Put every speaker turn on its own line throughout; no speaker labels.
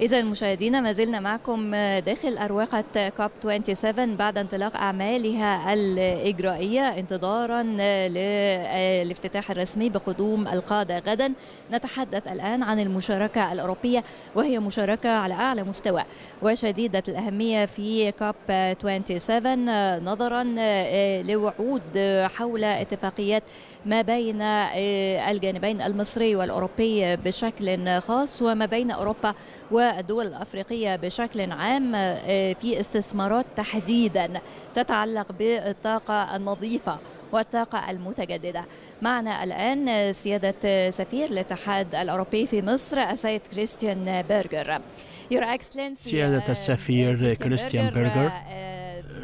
إذا مشاهدينا ما زلنا معكم داخل أروقة كوب 27 بعد انطلاق أعمالها الإجرائية انتظارا للافتتاح الرسمي بقدوم القادة غدا. نتحدث الآن عن المشاركة الأوروبية وهي مشاركة على أعلى مستوى. وشديدة الأهمية في كوب 27 نظرا لوعود حول اتفاقيات ما بين الجانبين المصري والأوروبي بشكل خاص وما بين أوروبا والدول الأفريقية بشكل عام في استثمارات تحديدا تتعلق بالطاقة النظيفة والطاقة المتجددة. معنا الآن سيادة سفير الاتحاد الأوروبي في مصر السيد كريستيان بيرجر
سيادة السفير كريستيان بيرجر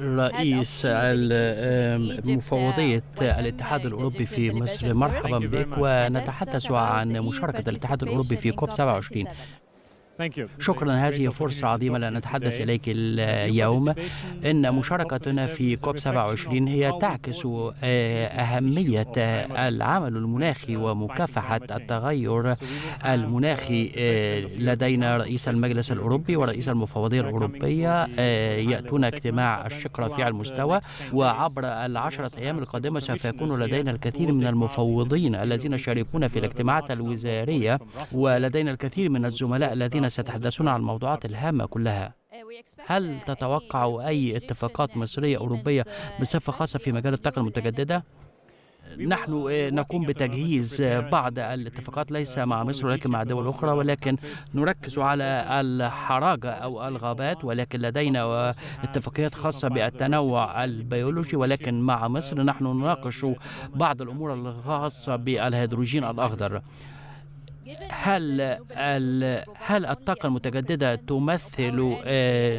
رئيس مفوضية الاتحاد الأوروبي في مصر. مرحبا بك. ونتحدث عن مشاركة الاتحاد الأوروبي في COP 27 شكرا. هذه فرصة عظيمة لأن نتحدث إليك اليوم. إن مشاركتنا في كوب 27 هي تعكس أهمية العمل المناخي ومكافحة التغير المناخي لدينا رئيس المجلس الأوروبي ورئيس المفوضية الأوروبية يأتون اجتماع الشق رفيع المستوى. وعبر العشرة أيام القادمة سوف يكون لدينا الكثير من المفوضين الذين يشاركون في الاجتماعات الوزارية ولدينا الكثير من الزملاء الذين سيتحدثون عن الموضوعات الهامة كلها هل تتوقع أي اتفاقات مصرية أوروبية بصفة خاصة في مجال الطاقة المتجددة؟ نحن نقوم بتجهيز بعض الاتفاقات ليس مع مصر ولكن مع دول أخرى ولكن نركز على الحراجة أو الغابات ولكن لدينا اتفاقيات خاصة بالتنوع البيولوجي ولكن مع مصر نحن نناقش بعض الأمور الخاصة بالهيدروجين الأخضر هل هل الطاقة المتجددة تمثل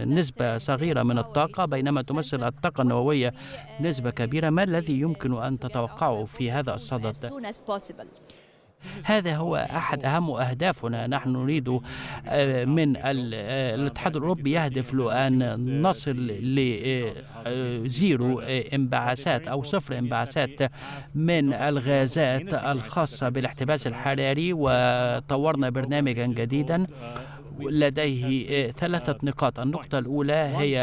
نسبة صغيرة من الطاقة بينما تمثل الطاقة النووية نسبة كبيرة ما الذي يمكن أن تتوقعه في هذا الصدد؟ هذا هو أحد أهم أهدافنا. نحن نريد من الاتحاد الأوروبي يهدف لأن نصل لزيرو انبعاثات أو صفر انبعاثات من الغازات الخاصة بالاحتباس الحراري. وطورنا برنامجا جديدا. لديه ثلاثة نقاط. النقطة الأولى هي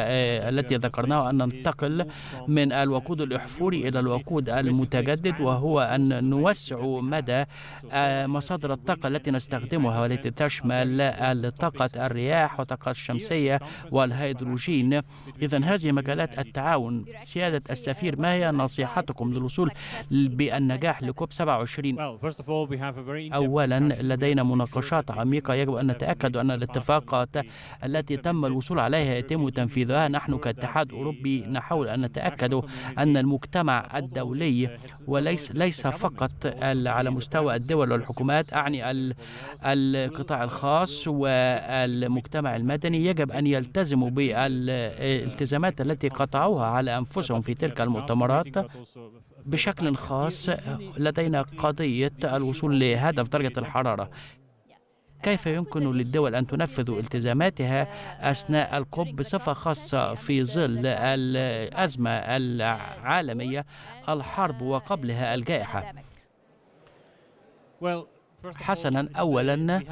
التي ذكرناها أن ننتقل من الوقود الأحفوري إلى الوقود المتجدد وهو أن نوسع مدى مصادر الطاقة التي نستخدمها والتي تشمل طاقة الرياح وطاقة الشمسية والهيدروجين. إذا هذه مجالات التعاون. سيادة السفير ما هي نصيحتكم للوصول بالنجاح لكوب 27 أولا لدينا مناقشات عميقة يجب أن نتأكد أن الاتفاقات التي تم الوصول عليها يتم تنفيذها. نحن كاتحاد أوروبي نحاول أن نتأكد أن المجتمع الدولي وليس ليس فقط على مستوى الدول والحكومات. أعني القطاع الخاص والمجتمع المدني يجب أن يلتزموا بالالتزامات التي قطعوها على أنفسهم في تلك المؤتمرات بشكل خاص لدينا قضية الوصول لهدف درجة الحرارة. كيف يمكن للدول أن تنفذ التزاماتها أثناء الكوب بصفة خاصة في ظل الأزمة العالمية الحرب وقبلها الجائحة؟ حسنا. اولا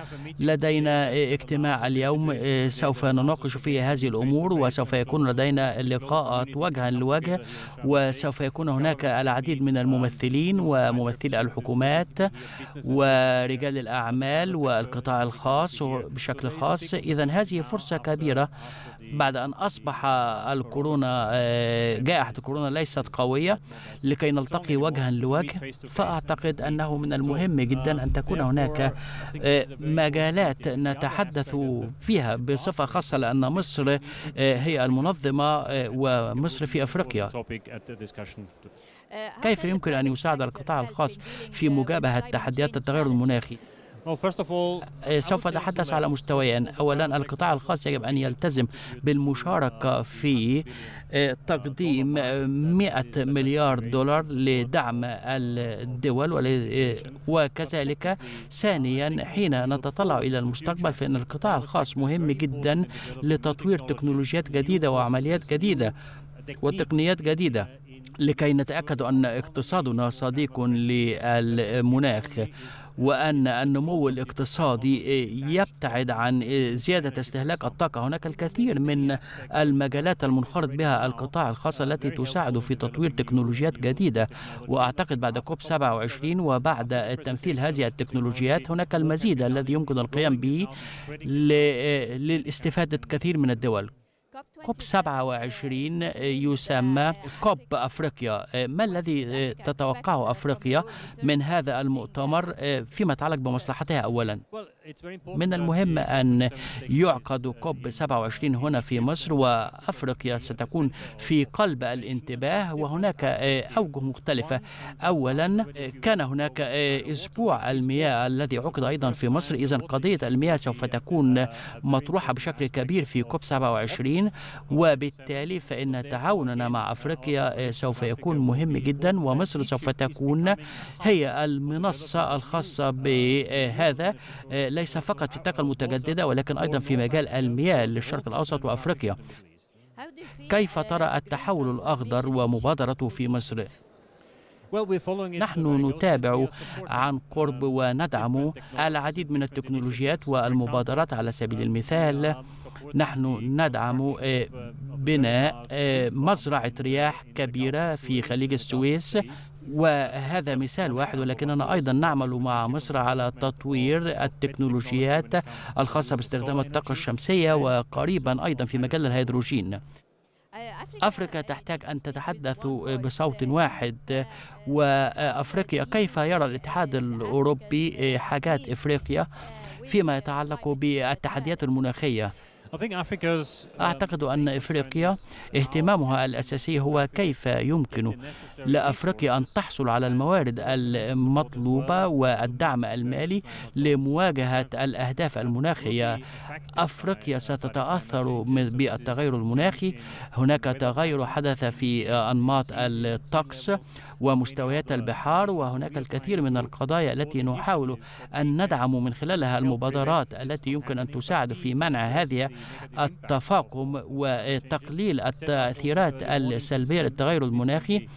لدينا اجتماع اليوم سوف نناقش فيه هذه الأمور وسوف يكون لدينا لقاءات وجها لوجه وسوف يكون هناك العديد من الممثلين وممثلي الحكومات ورجال الأعمال والقطاع الخاص بشكل خاص. اذا هذه فرصة كبيرة بعد أن أصبح الكورونا جائحة الكورونا ليست قوية لكي نلتقي وجها لوجه فأعتقد أنه من المهم جدا أن تكون هناك مجالات نتحدث فيها بصفة خاصة لأن مصر هي المنظمة ومصر في أفريقيا كيف يمكن أن يساعد القطاع الخاص في مجابهة تحديات التغير المناخي؟ سوف نتحدث على مستويين. أولا القطاع الخاص يجب أن يلتزم بالمشاركة في تقديم 100 مليار دولار لدعم الدول وكذلك ثانيا حين نتطلع إلى المستقبل فإن القطاع الخاص مهم جدا لتطوير تكنولوجيات جديدة وعمليات جديدة وتقنيات جديدة. لكي نتأكد أن اقتصادنا صديق للمناخ وأن النمو الاقتصادي يبتعد عن زيادة استهلاك الطاقة. هناك الكثير من المجالات المنخرط بها القطاع الخاص التي تساعد في تطوير تكنولوجيات جديدة. وأعتقد بعد كوب 27 وبعد تمثيل هذه التكنولوجيات هناك المزيد الذي يمكن القيام به للاستفادة كثير من الدول. كوب 27 يسمى كوب أفريقيا. ما الذي تتوقعه أفريقيا من هذا المؤتمر؟ فيما يتعلق بمصلحتها أولا. من المهم أن يعقد كوب 27 هنا في مصر وأفريقيا ستكون في قلب الانتباه وهناك أوجه مختلفة. أولا كان هناك أسبوع المياه الذي عقد أيضا في مصر. إذا قضية المياه سوف تكون مطروحة بشكل كبير في كوب 27 وبالتالي فإن تعاوننا مع أفريقيا سوف يكون مهم جدا ومصر سوف تكون هي المنصة الخاصة بهذا ليس فقط في الطاقة المتجددة ولكن أيضا في مجال المياه للشرق الأوسط وأفريقيا كيف ترى التحول الأخضر ومبادرته في مصر؟ نحن نتابع عن قرب وندعم العديد من التكنولوجيات والمبادرات على سبيل المثال نحن ندعم بناء مزرعة رياح كبيرة في خليج السويس. وهذا مثال واحد ولكننا أيضا نعمل مع مصر على تطوير التكنولوجيات الخاصة باستخدام الطاقة الشمسية وقريبا أيضا في مجال الهيدروجين. أفريقيا تحتاج أن تتحدث بصوت واحد. وأفريقيا كيف يرى الاتحاد الأوروبي حاجات إفريقيا فيما يتعلق بالتحديات المناخية؟ أعتقد أن إفريقيا اهتمامها الأساسي هو كيف يمكن لأفريقيا أن تحصل على الموارد المطلوبة والدعم المالي لمواجهة الأهداف المناخية. أفريقيا ستتأثر بالتغير المناخي. هناك تغير حدث في أنماط الطقس. ومستويات البحار وهناك الكثير من القضايا التي نحاول أن ندعم من خلالها المبادرات التي يمكن أن تساعد في منع هذه التفاقم وتقليل التأثيرات السلبية للتغير المناخي.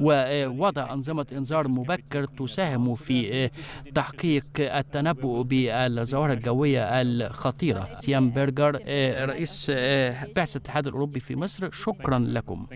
ووضع أنظمة إنذار مبكر تساهم في تحقيق التنبؤ بالظواهر الجوية الخطيرة. تيام برجر رئيس بعثة الاتحاد الأوروبي في مصر شكرا لكم.